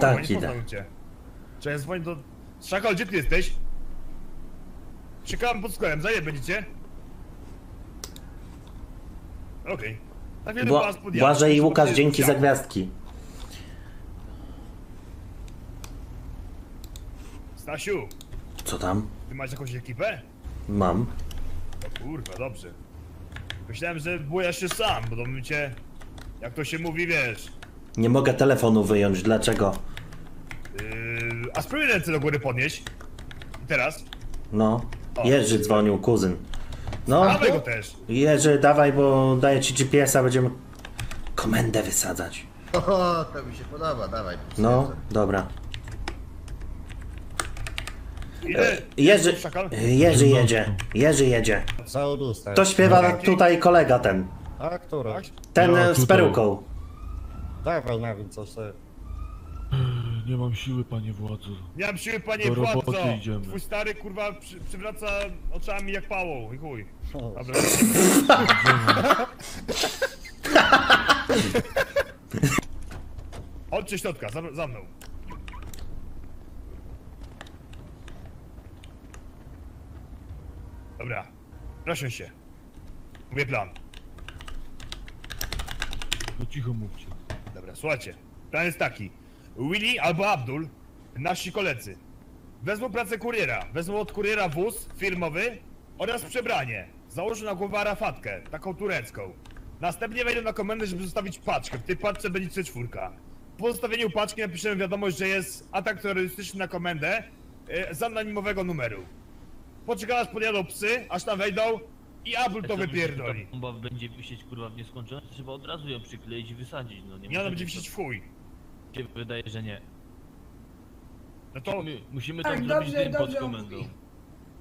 Kurwa, Tak, nie idę. cię. Do... Szakal, gdzie ty jesteś? Czekałem pod sklepem, za ile będziecie? Okej. Na wiele Bła- was. Błażej i Łukasz, dzięki za gwiazdki. Stasiu, Co tam? ty masz jakąś ekipę? Mam. O kurwa, dobrze. Myślałem, że bujasz się sam, bo to bym cię... Jak to się mówi, wiesz... Nie mogę telefonu wyjąć, dlaczego? Yy, a spróbuj ręce do góry podnieść. I teraz. No. Jerzy dzwonił, kuzyn. No. Dawaj go też. Jerzy, dawaj, bo daję ci GPS-a, będziemy komendę wysadzać. O, to mi się podoba, dawaj. No, dobra. Ile? Jerzy, Szakal? Jerzy jedzie, Jerzy jedzie. To śpiewa tutaj kolega ten. A która? Tak? Ten Ja e, z tutaj. peruką. Dawaj na wiem co sobie. Nie mam siły, panie władzu. Nie mam siły, panie Do władco. roboty idziemy. Twój stary, kurwa, przy, przywraca oczami jak pało. I chuj. O, Dobra. Chodźcie środka, za, za mną. Dobra. Proszę się. Mówię plan. No cicho mówcie. Dobra, słuchajcie. Plan jest taki. Willy albo Abdul, nasi koledzy, wezmą pracę kuriera. Wezmą od kuriera wóz firmowy oraz przebranie. Założą na głowę arafatkę, taką turecką. Następnie wejdą na komendę, żeby zostawić paczkę. W tej paczce będzie C4. Po zostawieniu paczki napiszemy wiadomość, że jest atak terrorystyczny na komendę e, z anonimowego numeru. Poczekamy aż podjadą psy, aż tam wejdą i Abdul to wypierdoli. Ta bomba będzie wisieć kurwa w nieskończoność, trzeba od razu ją przykleić i wysadzić, no nie Nie ona będzie wisieć w chuj. się wydaje, że nie. No to... My, musimy Tak, tam zrobić dobrze, dym pod dobrze komendą.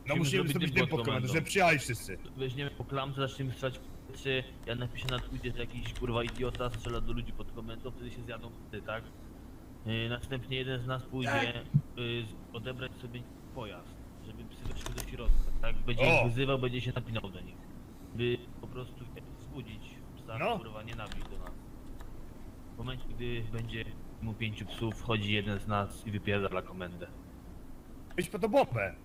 No musimy zrobić tym pod komendą, żeby przyjechali wszyscy. Weźmiemy po klamce, zaczniemy strzelać w plecy, ja napiszę na Twitterze, że jakiś kurwa idiota strzela do ludzi pod komendą, wtedy się zjadą wtedy, tak? Yy, następnie jeden z nas pójdzie yy, z- odebrać sobie pojazd, do środka, tak? Będzie O! ich wyzywał, będzie się napinał do nich. By po prostu wzbudzić psa, No. kurwa, nienawiść do nas. W momencie, gdy będzie mu pięciu psów, wchodzi jeden z nas i wypierdala komendę. Weź po to bombę.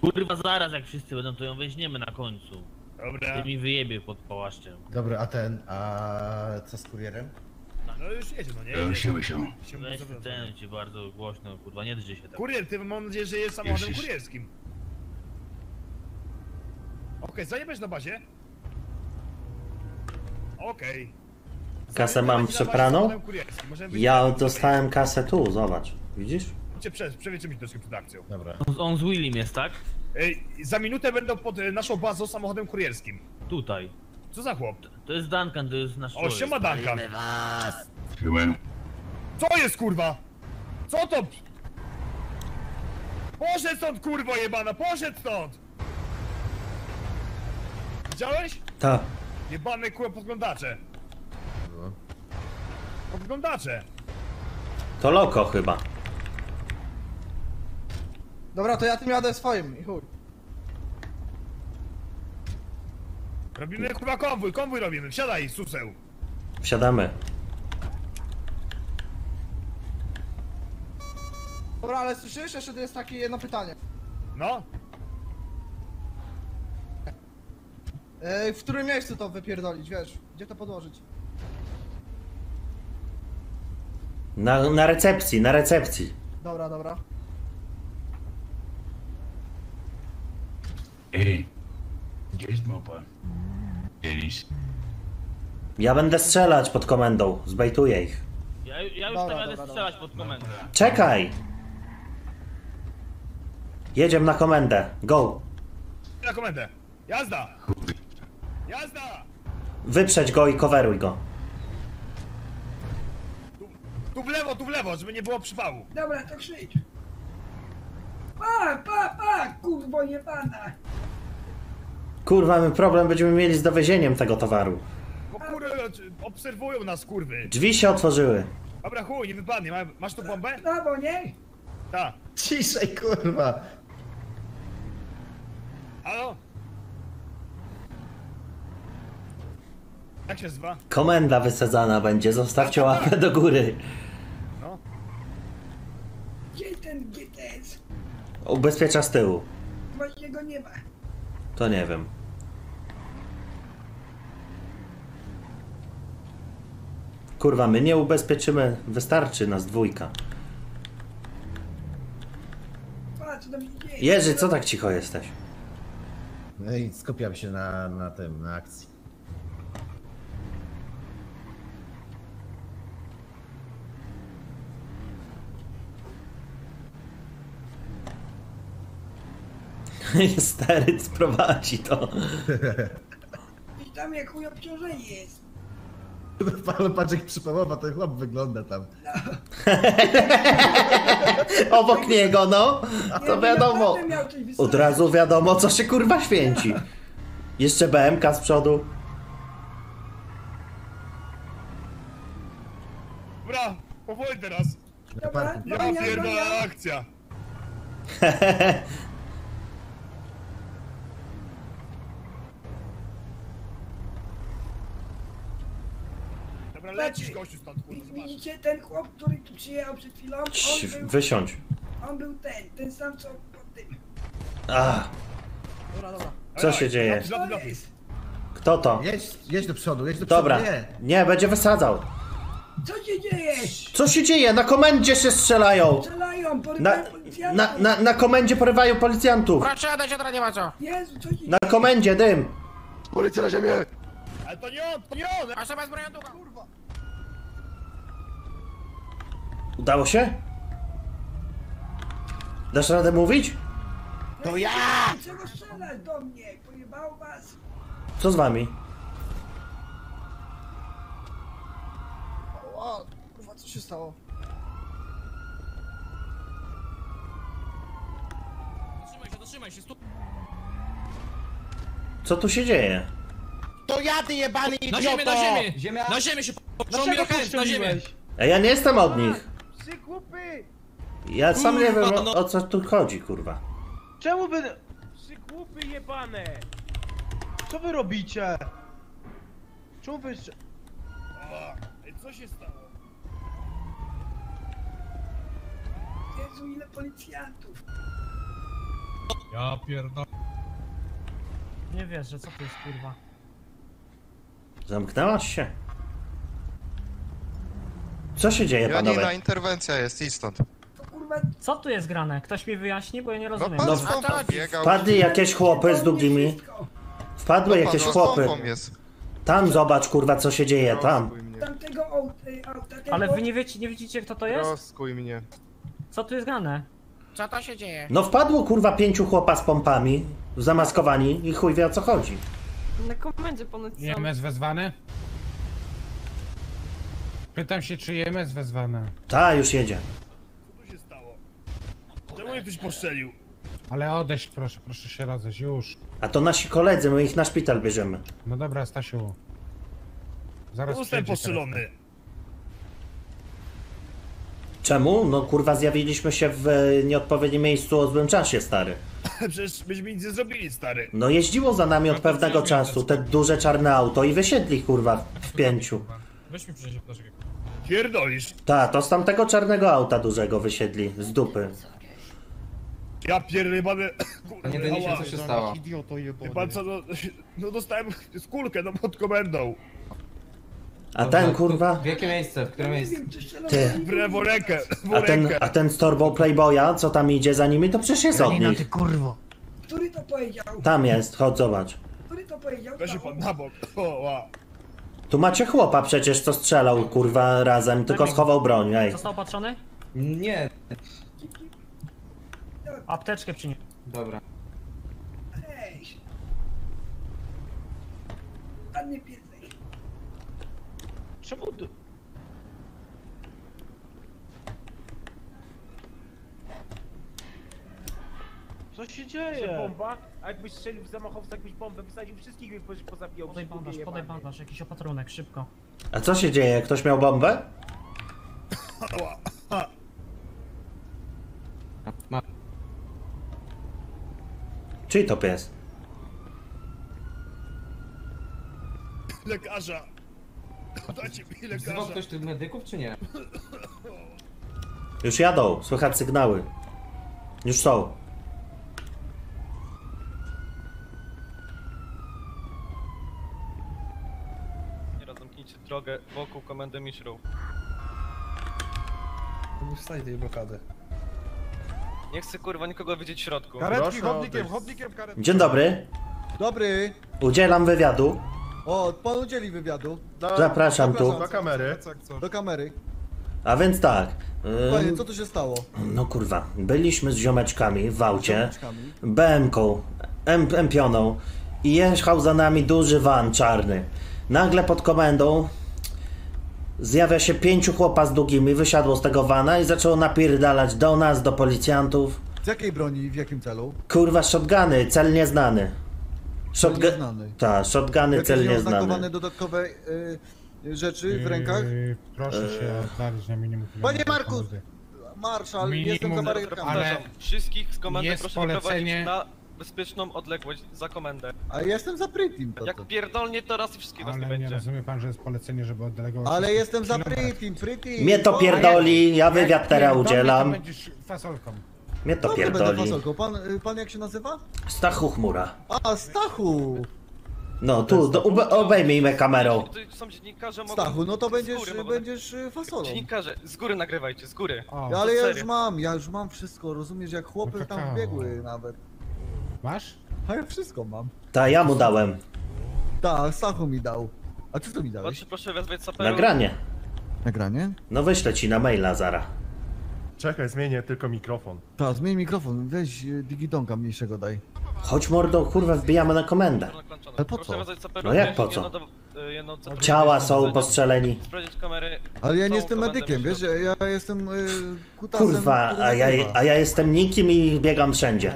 Kurwa, zaraz jak wszyscy będą, to ją weźmiemy na końcu. Dobra. Ty mi wyjebie pod pałaszczem. Dobra, a ten, a co z kurierem? No już jedzie, no nie? Ruszyły się. Się Weź ten ci bardzo głośno, kurwa, nie drży się tak. Kurier, ty mam nadzieję, że jest samochodem kurierskim. Okej, zajebiesz na bazie? Okej. Kasę Zajebać mam przepraną? Ja dostałem kasę tu, zobacz. Widzisz? Cię prze, przewieczymy troszkę przed akcją. Dobra. On, on z Willim jest, tak? Ej, za minutę będą pod e, naszą bazą samochodem kurierskim. Tutaj. Co za chłop? To jest Duncan, to jest nasz O, siema Duncan. Siłę. Co jest kurwa? Co to? Poszedł stąd kurwo jebana, poszedł stąd! Widziałeś? Ta. Jebane kurwa podglądacze. Podglądacze. To loko chyba. Dobra, to ja tym jadę swoim i chuj. Robimy kurwa konwój, konwój robimy. Wsiadaj, suseł. Wsiadamy. Dobra, ale słyszysz? Jeszcze to jest takie jedno pytanie. No, Ej, w którym miejscu to wypierdolić, wiesz? Gdzie to podłożyć? Na, na recepcji, na recepcji. Dobra, dobra. Ej. Gdzie jest mapa? Denis. Ja będę strzelać pod komendą. Zbejtuję ich. Ja, ja już Dobra, tam jadę dobra, strzelać pod komendę. Czekaj! Jedziemy na komendę. Go! na komendę. Jazda! Jazda! Wyprzedź go i coveruj go. Tu, tu w lewo, tu w lewo, żeby nie było przypału. Dobra, to krzycz. Pa, pa, pa, kurwo jebana. Kurwa, my problem będziemy mieli z dowiezieniem tego towaru. Bo kurwa, obserwują nas kurwy. Drzwi się otworzyły. Dobra, chuj, nie wypadnie. Ma- Masz tu bombę? No bo nie? Tak. Ciszej, kurwa! Halo? Jak się zwa? Komenda wysadzana będzie, zostawcie łapę do góry. No. ten GTS? Ubezpiecza z tyłu. Właśnie go nie ma. To nie wiem. Kurwa, my nie ubezpieczymy, wystarczy nas dwójka. A, co tam się dzieje? Jerzy, co tak cicho jesteś? No i skupiam się na, na tym, na akcji. Stary sprowadzi to. I tam jak chuj obciążenie jest. Ale patrz jak przypałowa, ten chłop wygląda tam. Obok niego, no. Nie, To wiadomo. Od razu wiadomo, co się kurwa święci. Jeszcze BMK z przodu. Dobra, powoli teraz. Dobra, parku. Ja pierdolę akcja. Kurwa, zobacz. Widzicie ten chłop, który tu przyjechał przed chwilą? Cii, On był, Wysiądź. on był ten, ten sam co pod tym. A, Dobra, dobra. co się dzieje? Co jest? Kto to? Jedź, jedź do przodu, jedź do przodu. Dobra. Nie. Nie, będzie wysadzał. Co się dzieje? Co się dzieje? Na komendzie się strzelają. Strzelają, Na, porywają policjantów. na, na, na komendzie porywają policjantów. Jezu, co się Na komendzie dym. Ale to nie on, to nie on! Udało się? Dasz radę mówić? To ja! Czego strzelać do mnie? Pojebał was? Co z wami? O, kurwa, co się stało? Co tu się dzieje? Na ziemię, na ziemię! Na ziemię się po... mi na ziemię! A ja nie jestem od nich. Głupy! Ja sam nie wiem o, no. o co tu chodzi, kurwa. Czemu by... Głupy jebane! Co wy robicie? Czemu wy... O, Co się stało? Jezu, ile policjantów. Ja pierdolę. Nie wierzę, co to jest kurwa? Zamknęłaś się? Co się dzieje, panowie? interwencja jest, idź stąd. To kurwa... Co tu jest grane? Ktoś mi wyjaśni, bo ja nie rozumiem. pan No, z pompą biegał. Wpadli jakieś chłopy z długimi. Wszystko. Wpadły jakieś Pan z chłopy. pompą jest. Tam zobacz, kurwa, co się dzieje, tam. Rozkuj mnie. Tamtego aut- y. Ale wy nie wiecie, nie widzicie kto to jest? Rozkuj mnie. Co tu jest grane? No wpadło, kurwa, pięciu chłopa z pompami, zamaskowani i chuj wie o co chodzi. Na komendzie ponoć EMS wezwany? Pytam się, czy EMS wezwany. Ta, już jedzie. Co tu się stało? Czemu mnie ktoś postrzelił? Ale odejść proszę, proszę się rozejść, już. A to nasi koledzy, my ich na szpital bierzemy. No dobra, Stasiu. Zaraz Zostałem przyjdzie postrzelony. Czemu? No kurwa, zjawiliśmy się w e, nieodpowiednim miejscu o złym czasie, stary. Przecież myśmy nic nie zrobili, stary. No jeździło za nami od to pewnego czasu te duże czarne auto i wysiedli, kurwa, w pięciu. Weź mi przyjdzie ptaszek. Pierdolisz. Ta, to z tamtego czarnego auta dużego wysiedli, z dupy. Ja pierdolę, Kurwa, Nie Denisie, ała. co się stało? Wie pan co, no, no dostałem skulkę, no pod komendą. A ten, kurwa, W jakie miejsce? W które miejsce? Ty. W lewą rękę, w a ten, rękę. a ten z torbą Playboya, co tam idzie za nimi, to przecież jest od nich. kurwo. Który to powiedział? Tam jest, chodź zobacz. Który to powiedział? Weź się pan na bok. O, ła. Tu macie chłopa przecież, co strzelał, kurwa, razem, tylko schował broń, ej. Został opatrzony? Nie, Apteczkę przyniósł. dobra. Ej. Ładny piesek. Czemu Co się dzieje? Bomba? A jakbyś strzelił w zamachowca, jakbyś bombę wysadził, wszystkich byś pozabijał. Podaj bandaż, podaj bandaż, jakiś opatrunek, szybko. A co się dzieje? Ktoś miał bombę? Czyj to pies? Lekarza. Dajcie mi lekarza. tu medyków, czy nie? Już jadą, słychać sygnały. Już są. Nie zamknijcie drogę wokół komendy Mishru. Nie wstań tej blokady. Nie chcę kurwa nikogo widzieć w środku. Karetki, chodnikiem, chodnikiem karetki. Dzień dobry. Dobry. Udzielam wywiadu. O, pan udzieli wywiadu. Zapraszam tu. Do kamery. Do kamery. A więc tak. ym, Panie, co tu się stało? No kurwa, byliśmy z ziomeczkami w aucie, ziomeczkami? BM-ką, M- M-pioną i jechał za nami duży van czarny. Nagle pod komendą zjawia się pięciu chłopa z długimi, wysiadło z tego vana i zaczęło napierdalać do nas, do policjantów. Z jakiej broni i w jakim celu? Kurwa, shotguny, cel nieznany. Shotgu- nieznany. Tak, shotguny, cel Jakieś nieznany. oznakowane dodatkowe y, rzeczy w rękach? Yy, Proszę się oddalić na minimum Panie Marku. Marszal, Minimum, jestem barierkami. ale- wszystkich z komendy jest proszę polecenie- wyprowadzić na bezpieczną odległość za komendę. A jestem za Pritim. To, Jak pierdolnie to raz i wszystkich was nie Ale nie będzie. rozumie pan, że jest polecenie, żeby oddelegować... Ale jestem za. Pritim, Pritim. Mnie to pierdoli, ja wywiad teraz udzielam. Będziesz fasolką. Mnie to będę pierdoli. fasolką. Pan, y, pan jak się nazywa? Stachu chmura. A, Stachu! No tu, do, ube- obejmij mnie kamerą. Tu są dziennikarze, mogą... Stachu, no to z będziesz, góry mogą- będziesz y, fasolą. Dziennikarze, z góry nagrywajcie, z góry. O, ale ja już serio. mam, ja już mam wszystko, rozumiesz, jak chłopy No to tam kawał. biegły nawet. Masz? A ja wszystko mam. Ta, ja mu dałem. Tak, Stachu mi dał. A co tu mi dałeś? Proszę, proszę wezwać saperów. Nagranie. Nagranie? No wyślę ci na maila zara. Czekaj, zmienię tylko mikrofon. Tak, zmień mikrofon, weź y, digidonka mniejszego daj. Chodź mordo, kurwa, wbijamy na komendę. Ale po Proszę co? wezwać saperów. No jak po co? do- y, jedno Ciała są postrzeleni. Sprawdzić kamery. Ale ja nie jestem komendę medykiem, wiesz, ja, ja jestem y, kutasem. Kurwa, a ja, a ja jestem nikim i biegam wszędzie.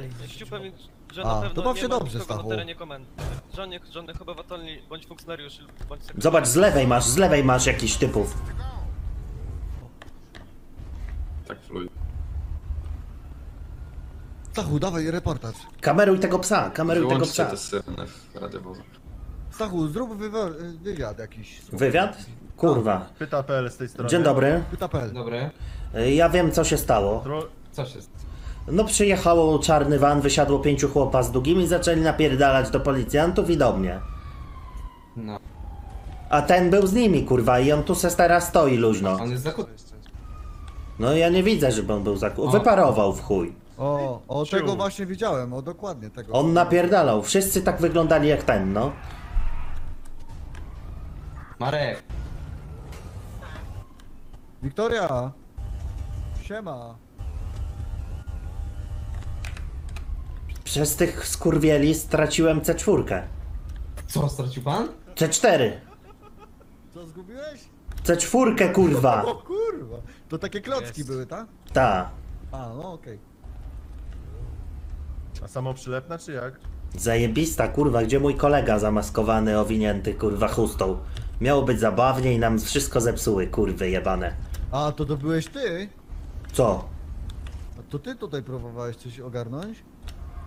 Że A, na to pewno baw nie się ma dobrze, nikogo Stachu. na terenie komendy. Żadnych, żadnych obywateli, bądź funkcjonariuszy, bądź. Zobacz, z lewej masz, z lewej masz jakiś typów. Tak, Floyd. Stachu, dawaj reportaż. Kameruj tego psa, kameruj tego psa. te syreny w radiowozu. Stachu, zrób wywiad, wywiad jakiś. Wywiad? Kurwa. Pyta.pl z tej strony. Dzień dobry. Pyta.pl. Dobry. Ja wiem co się stało. Tro... Co się No przyjechało czarny van, wysiadło pięciu chłopa z długimi, zaczęli napierdalać do policjantów i do mnie. No. A ten był z nimi, kurwa, i on tu se teraz stoi luźno. On jest zakuty. No ja nie widzę, żeby on był zakup. Wyparował w chuj. O, o Ciu. tego właśnie widziałem, o dokładnie tego. On napierdalał. Wszyscy tak wyglądali jak ten, no. Marek. Wiktoria. Siema. Przez tych skurwieli straciłem C4. Co, stracił pan? C4. Co zgubiłeś? C4, kurwa. O kurwa. To takie klocki były, tak? Ta. A, no okej. A samo przylepna czy jak? Zajebista, kurwa, gdzie mój kolega zamaskowany, owinięty, kurwa, chustą. Miało być zabawnie i nam wszystko zepsuły, kurwy jebane. A, to to byłeś ty? Co? A to ty tutaj próbowałeś coś ogarnąć?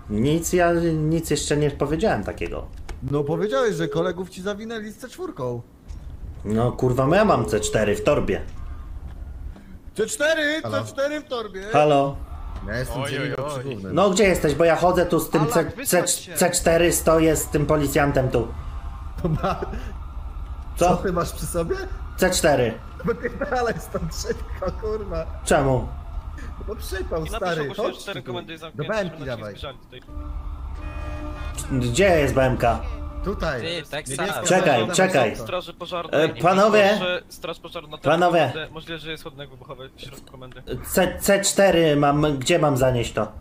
Nic, ja nic jeszcze nie powiedziałem takiego. No powiedziałeś, że kolegów ci zawinęli z C4. No kurwa, ja mam C4 w torbie. C4, Halo? C4 w torbie. Halo? Ja jestem dziennikiem przygłównym. No gdzie jesteś? Bo ja chodzę tu z tym C, Alak, C, się. C4, stoję z tym policjantem tu. Co Co? ty masz przy sobie? C4. Wypierdalaj stąd szybko, kurwa. Czemu? No przypał, I napisz stary, ogłoszenie chodź cztery Do zamknięte, żeby dawaj. tutaj. Gdzie jest BMK? Tutaj. Ty, tak Niebieska samo. Czekaj, czekaj. wysoko. Straży pożarnej. E, i panowie? Straż pożarna Panowie? Możliwe, że jest ładunek wybuchowy w środku komendy. C, C4 mam, gdzie mam zanieść to?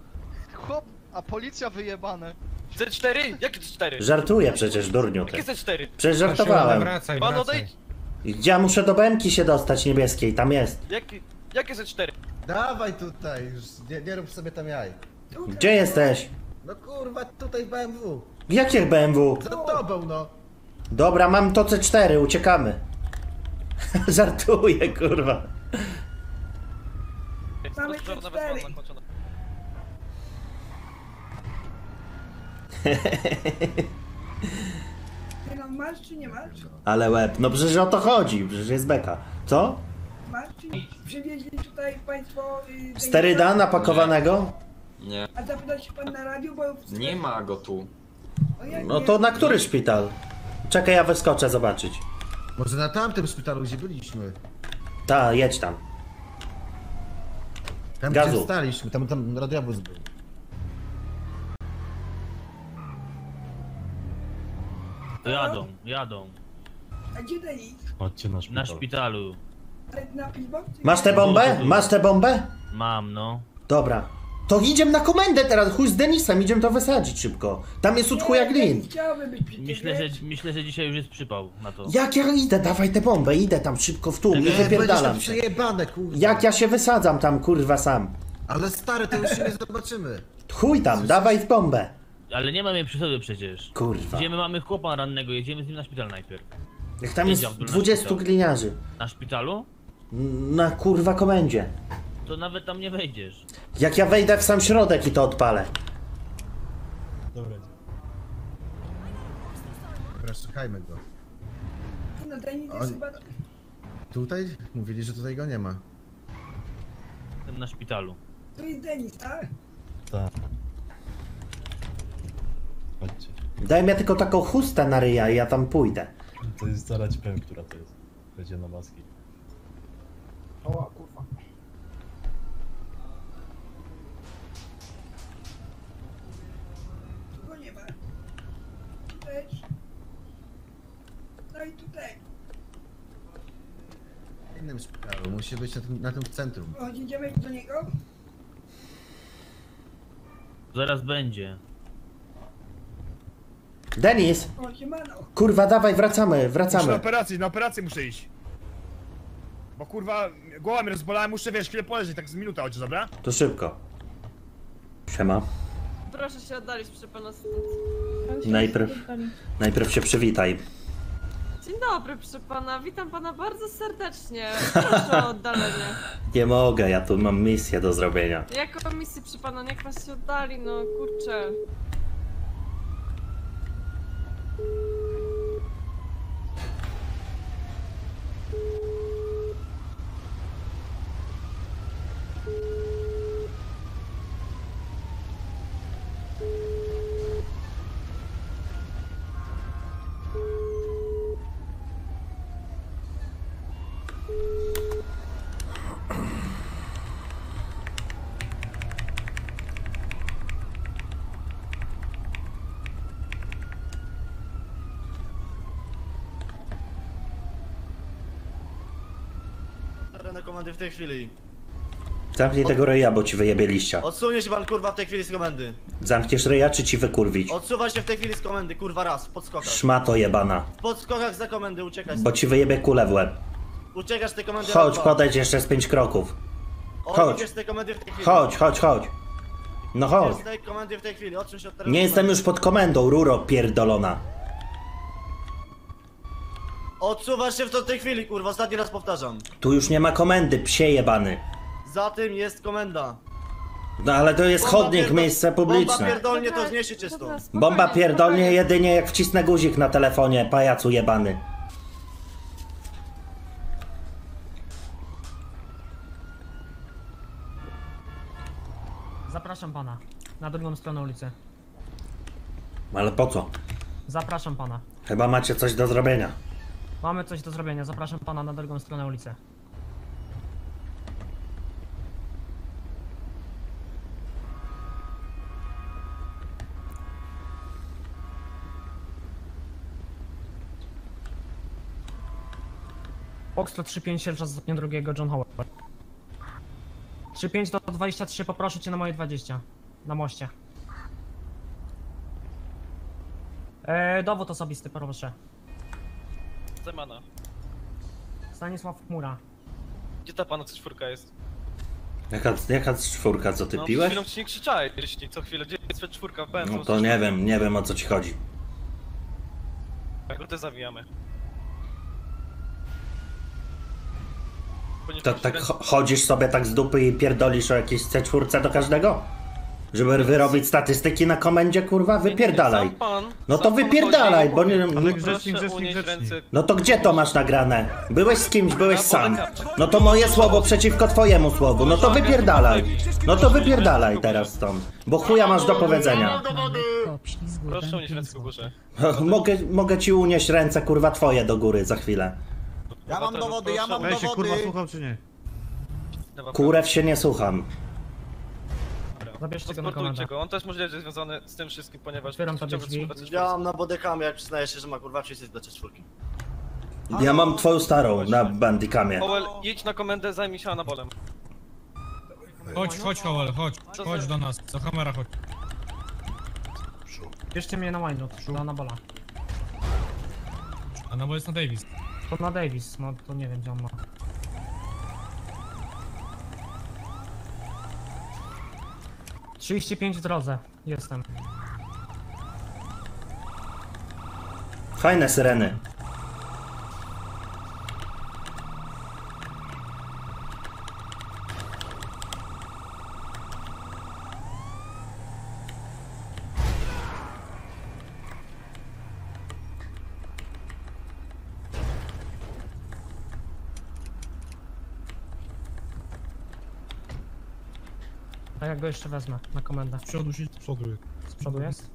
Chłop, a policja wyjebane. C4? Jakie C4? Żartuję przecież, durniu ty. Jakie C4? Przecież żartowałem. Wracaj, Pan wracaj. odejdź! Gdzie ja muszę do BMK się dostać niebieskiej? Tam jest. Jakie, jakie C4? Dawaj tutaj, już nie, nie rób sobie tam jaj. Gdzie jesteś? No kurwa, tutaj w BMW. Jakie BMW? Za tobą, no. Dobra, mam to C4, uciekamy. Żartuję, kurwa. Pożarna wezwana, zakończona. Ty no masz czy nie masz? Ale łeb, no przecież o to chodzi, przecież jest beka. Co? Nie? Przywieźli tutaj państwo... Yy, Steryda napakowanego? Nie. A zapytał się pan na radiu, bo... Nie ma go tu. Jak No nie? to na który szpital? Czekaj, ja wyskoczę zobaczyć. Może na tamtym szpitalu, gdzie byliśmy. Ta, jedź tam. Tam Gazu. gdzie staliśmy, tam, tam radiowóz był. To jadą, jadą. A gdzie Denis? Chodźcie na Na szpitalu. Na piwo? Masz tę bombę? Masz tę bombę? Mam, no. Dobra. To idziemy na komendę teraz, chuj z Denisem, idziemy to wysadzić szybko. Tam jest od chuja być tym, Myślę, że, myślę, że dzisiaj już jest przypał na to. Jak ja idę, dawaj tę bombę, idę tam szybko w tłum i Nie, wypierdalam się. tam przejebane, kurwa. Jak ja się wysadzam tam, kurwa, sam. Ale stary, to już się nie zobaczymy. Chuj tam, dawaj w bombę. Ale nie mamy przy sobie przecież. Kurwa. Gdzie my mamy chłopa rannego, jedziemy z nim na szpital najpierw. Jak tam jest Jedzie Abdul na 20 szpital. gliniarzy. Na szpitalu? Na kurwa komendzie. To nawet tam nie wejdziesz. Jak ja wejdę w sam środek i to odpalę. Dobra. Dobra, szukajmy go. No Denis Oni- jest chyba... Tutaj? Mówili, że tutaj go nie ma. Jestem na szpitalu. To jest Denis, tak? Tak. Chodźcie. Daj mi tylko taką chustę na ryja i ja tam pójdę. To jest zaraz ci powiem, która to jest. Będzie na maski. O, kurwa. Tu go nie ma. Tu też. No i tutaj. W innym szpitalu, musi być na tym, na tym centrum. O, idziemy do niego? Zaraz będzie. Denis! O, siemano. Kurwa, dawaj, wracamy, Muszę na wracamy. operację, na operację muszę iść. Bo kurwa, głowa mnie rozbolała, muszę wiesz, chwilę poleżeć, tak z minuta chociaż, dobra? To szybko. Siema. Proszę się oddalić przy pana Najpierw, najpierw się przywitaj. Dzień dobry, proszę pana. Witam pana bardzo serdecznie. Proszę o oddalenie. Nie mogę, ja tu mam misję do zrobienia. Jaką misję przy pana? Niech pan się oddali, no kurczę. Komendy w tej chwili. Zamknij tego ryja, bo ci wyjebie liścia. Odsunie się pan kurwa w tej chwili z komendy. Zamkniesz ryja, czy ci wykurwić? Odsuwa się w tej chwili z komendy, kurwa raz, w podskokach. Szmato jebana, W podskokach za komendy uciekać. bo ci wyjebie kulę w łeb. Uciekasz z tej komendy Chodź, podejdź jeszcze z pięć kroków. chodź. Chodź, chodź, chodź. No chodź. Od Nie jestem już pod komendą, ruro pierdolona. Odsuwasz się w to w tej chwili, kurwa, ostatni raz powtarzam. Tu już nie ma komendy, psie jebany. Za tym jest komenda. No ale to jest Bomba chodnik, miejsce Bomba publiczne. pierdolnie to zniesie czysto. Bomba pierdolnie jedynie jak wcisnę guzik na telefonie, pajacu jebany. Zapraszam pana. Na drugą stronę ulicy. Ale po co? Zapraszam pana. Chyba macie coś do zrobienia. Mamy coś do zrobienia. Zapraszam pana na drugą stronę ulicy. Foxtrot 35 Sielcza z stopnia drugiego John Howard. 35 do 23 poproszę cię na moje 20. Na moście. E, dowód osobisty proszę. Zemana. Stanisław Chmura. Gdzie ta pana czwórka jest? Jaka, jaka czwórka, co ty no, piłeś? Chwilą ci nie krzyczałeś, jeśli co chwilę. Gdzie jest czwórka? Powiem, No to nie wiem, nie wiem o co ci chodzi. Tak, to zawijamy. To tak cho- chodzisz sobie tak z dupy i pierdolisz o jakiejś C4 do każdego? Żeby wyrobić statystyki na komendzie, kurwa? Wypierdalaj. No to wypierdalaj, bo nie... No to gdzie to masz nagrane? Byłeś z kimś, byłeś sam. No to moje słowo przeciwko twojemu słowu. No to wypierdalaj. No to wypierdalaj teraz stąd. Bo chuja masz do powiedzenia. Proszę unieść ręce. Mogę, mogę ci unieść ręce, kurwa, twoje do góry za chwilę. Ja mam dowody, ja mam Weź się dowody. kurwa słuchał czy nie? Kurew się nie słucham. Zabierzcie go na komendę. Transportujcie go, on też możliwe, że jest związany z tym wszystkim, ponieważ Otwieram sobie ciągle drzwi. trzeba coś Działam na bodykamie, jak przyznaję się, że ma kurwa wszyscy do czwórki. Ja mam twoją starą na bandikamie. Powell, jedź na komendę, zajmij się anabolem. Chodź, chodź, Howell, chodź. Chodź do nas, do kamera chodź. Bierzcie mnie na Windrot, do Anabola. A no bo jest na Davis. To na Davis, no to nie wiem gdzie on ma. Trzydzieści pięć w drodze, jestem. Fajne syreny. Jak go jeszcze wezmę na komendę? Z przodu się, z przodu. Z przodu jest?